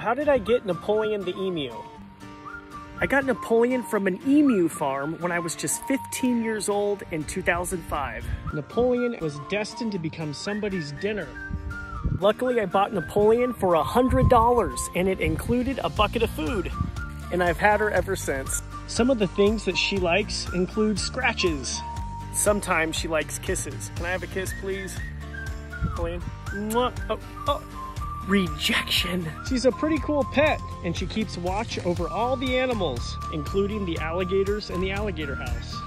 How did I get Napoleon the emu? I got Napoleon from an emu farm when I was just 15 years old in 2005. Napoleon was destined to become somebody's dinner. Luckily, I bought Napoleon for $100 and it included a bucket of food. And I've had her ever since. Some of the things that she likes include scratches. Sometimes she likes kisses. Can I have a kiss, please? Napoleon? Mwah. Oh, oh rejection. She's a pretty cool pet, and she keeps watch over all the animals, including the alligators in the alligator house.